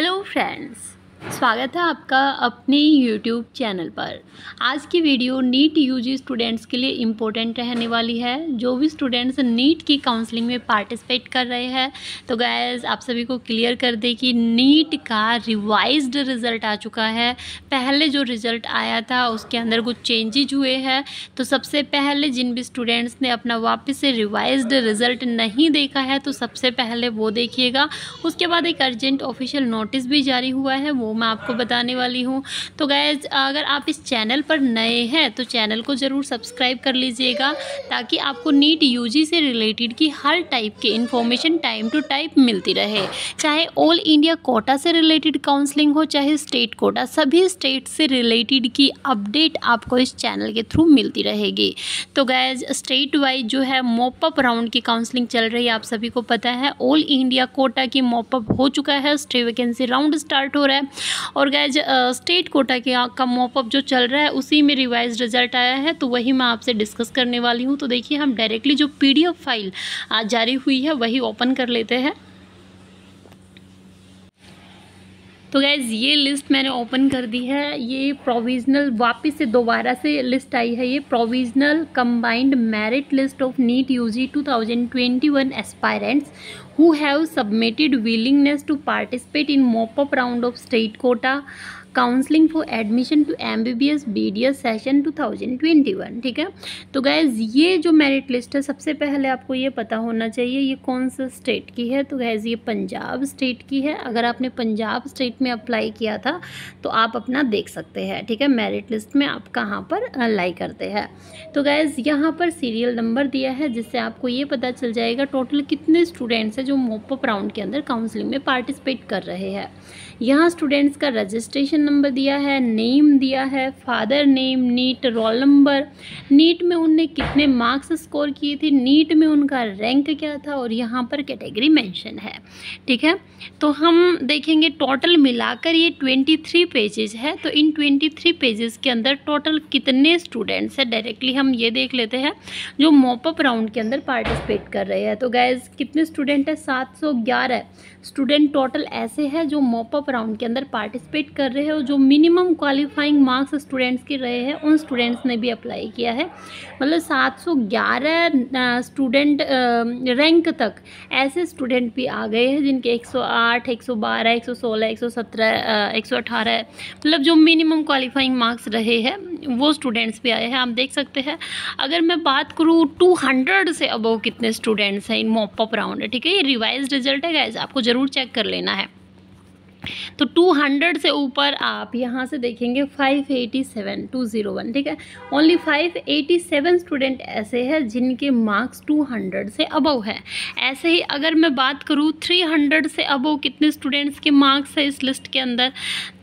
hello friends. स्वागत है आपका अपने यूट्यूब चैनल पर। आज की वीडियो नीट यूजी स्टूडेंट्स के लिए इम्पोर्टेंट रहने वाली है। जो भी स्टूडेंट्स नीट की काउंसलिंग में पार्टिसिपेट कर रहे हैं तो गैज़ आप सभी को क्लियर कर दे कि नीट का रिवाइज्ड रिज़ल्ट आ चुका है। पहले जो रिज़ल्ट आया था, उसके अंदर कुछ चेंजेज हुए हैं। तो सबसे पहले जिन भी स्टूडेंट्स ने अपना वापस से रिवाइज्ड रिज़ल्ट नहीं देखा है तो सबसे पहले वो देखिएगा। उसके बाद एक अर्जेंट ऑफिशियल नोटिस भी जारी हुआ है, वो मैं आपको बताने वाली हूँ। तो गैज अगर आप इस चैनल पर नए हैं तो चैनल को ज़रूर सब्सक्राइब कर लीजिएगा, ताकि आपको नीट यूजी से रिलेटेड की हर टाइप की इन्फॉर्मेशन टाइम टू टाइम मिलती रहे। चाहे ऑल इंडिया कोटा से रिलेटेड काउंसलिंग हो, चाहे स्टेट कोटा, सभी स्टेट से रिलेटेड की अपडेट आपको इस चैनल के थ्रू मिलती रहेगी। तो गैज स्टेट वाइज जो है मोपअप राउंड की काउंसलिंग चल रही है, आप सभी को पता है। ऑल इंडिया कोटा की मोपअप हो चुका है स्टे वैकेंसी राउंड स्टार्ट हो रहा है। और गैज स्टेट कोटा के का मॉपअप जो चल रहा है, उसी में रिवाइज रिज़ल्ट आया है तो वही मैं आपसे डिस्कस करने वाली हूँ। तो देखिए, हम डायरेक्टली जो पीडीएफ फ़ाइल जारी हुई है, वही ओपन कर लेते हैं। तो गैज़ ये लिस्ट मैंने ओपन कर दी है। ये प्रोविज़नल वापस से दोबारा से लिस्ट आई है। ये provisional combined merit list of NEET UG 2021 aspirants who have submitted willingness to participate in mop up round of state quota. Counselling for admission to M B B S B D S session two thousand twenty one ठीक है? तो guys ये जो merit list है, सबसे पहले आपको ये पता होना चाहिए, ये कौन सा स्टेट की है? तो गैज़ ये पंजाब स्टेट की है। अगर आपने पंजाब स्टेट में अप्लाई किया था तो आप अपना देख सकते हैं, ठीक है? मेरिट लिस्ट में आप कहाँ पर लाई करते हैं। तो गैज़ यहाँ पर सीरियल नंबर दिया है, जिससे आपको ये पता चल जाएगा टोटल कितने स्टूडेंट्स हैं जो मोपअप राउंड के अंदर काउंसलिंग में पार्टिसिपेट कर रहे हैं। यहाँ स्टूडेंट्स का रजिस्ट्रेशन नंबर दिया है नेम दिया है father name NEET roll number NEET में उनने कितने मार्क्स स्कोर किए थे? नीट में उनका रैंक क्या था? और यहाँ पर कैटेगरी मेंशन है। ठीक है? तो हम देखेंगे टोटल मिलाकर ये ट्वेंटी थ्री पेजेज है। तो इन ट्वेंटी थ्री पेजेस के अंदर टोटल कितने स्टूडेंट्स हैं? डायरेक्टली हम ये देख लेते हैं, जो मोपअप राउंड के अंदर पार्टिसिपेट कर रहे हैं। तो गैज़ कितने स्टूडेंट है? सात सौ ग्यारह। स्टूडेंट टोटल ऐसे हैं, जो मोपअप राउंड के अंदर पार्टिसिपेट कर रहे हैं। और जो मिनिमम क्वालिफाइंग मार्क्स स्टूडेंट्स के रहे हैं उन स्टूडेंट्स ने भी अप्लाई किया है। मतलब 711 स्टूडेंट रैंक तक ऐसे स्टूडेंट भी आ गए हैं जिनके 108, 112, 116, 117, 118 मतलब जो मिनिमम क्वालिफाइंग मार्क्स रहे हैं वो स्टूडेंट्स भी आए हैं। आप देख सकते हैं अगर मैं बात करूँ 200 से अबव कितने स्टूडेंट्स हैं इन मॉपअप राउंड ठीक है? ये रिवाइज रिज़ल्ट है गैस आपको ज़रूर चेक कर लेना है। तो 200 से ऊपर आप यहाँ से देखेंगे 587 201 ठीक है? ओनली 587 स्टूडेंट ऐसे हैं जिनके मार्क्स 200 से अबव है। ऐसे ही अगर मैं बात करूँ 300 से अबव कितने स्टूडेंट्स के मार्क्स है इस लिस्ट के अंदर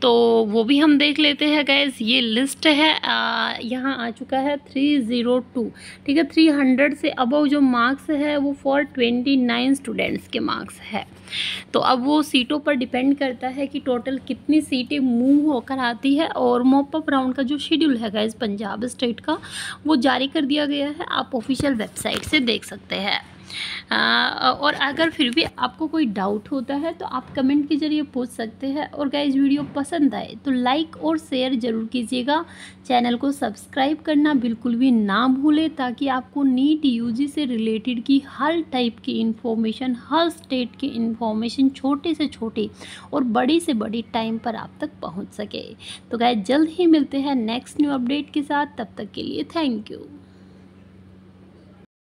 तो वो भी हम देख लेते हैं गैस ये लिस्ट है यहाँ आ चुका है 302 ठीक है? 300 से अबव जो मार्क्स है वो फॉर 29 स्टूडेंट्स के मार्क्स है। तो अब वो सीटों पर डिपेंड करता है कि टोटल कितनी सीटें मूव होकर आती है और मोपअप राउंड का जो शेड्यूल है गाइज़ पंजाब स्टेट का, वो जारी कर दिया गया है। आप ऑफिशियल वेबसाइट से देख सकते हैं। और अगर फिर भी आपको कोई डाउट होता है तो आप कमेंट के ज़रिए पूछ सकते हैं। और गाइज़ वीडियो पसंद आए तो लाइक और शेयर ज़रूर कीजिएगा। चैनल को सब्सक्राइब करना बिल्कुल भी ना भूलें, ताकि आपको नीट यूजी से रिलेटेड की हर टाइप की इन्फॉर्मेशन हर स्टेट की इन्फॉर्मेशन छोटे से छोटी और बड़ी से बड़ी टाइम पर आप तक पहुँच सके। तो गाइज़ जल्द ही मिलते हैं नेक्स्ट न्यू अपडेट के साथ। तब तक के लिए थैंक यू